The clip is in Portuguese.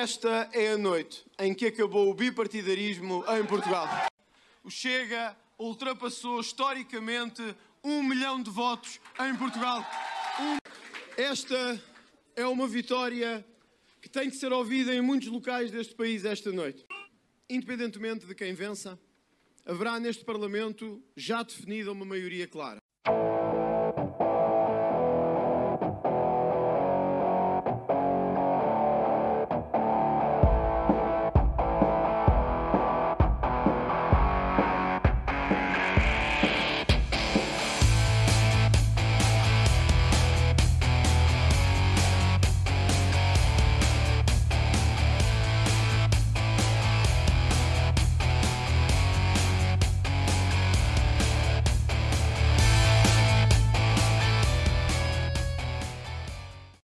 Esta é a noite em que acabou o bipartidarismo em Portugal. O Chega ultrapassou historicamente um milhão de votos em Portugal. Um... Esta é uma vitória que tem que ser ouvida em muitos locais deste país esta noite. Independentemente de quem vença, haverá neste Parlamento já definida uma maioria clara.